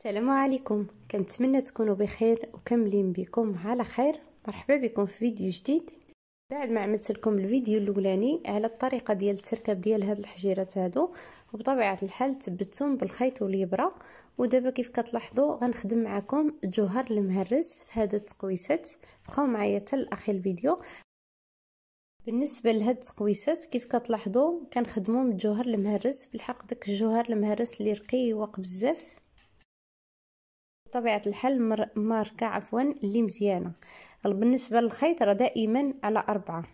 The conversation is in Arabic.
السلام عليكم. كنتمنى تكونوا بخير وكاملين بكم على خير. مرحبا بكم في فيديو جديد. بعد ما عملت لكم الفيديو الأولاني على الطريقة ديال التركب ديال هاد الحجيرات هادو وبطبيعة الحال تبتهم بالخيط والابره ودابا كيف كتلاحظوا غنخدم معكم الجوهر المهرس في هذا التقويسات. بقاو معايا حتى لآخر الفيديو. بالنسبة لهاد التقويسات كيف كتلاحظوا كنخدموا من الجوهر المهرس بالحق داك الجوهر المهرس اللي رقيق بزاف. بطبيعة الحال ماركة عفوا اللي مزيانة. بالنسبة للخيط راه دائما على أربعة.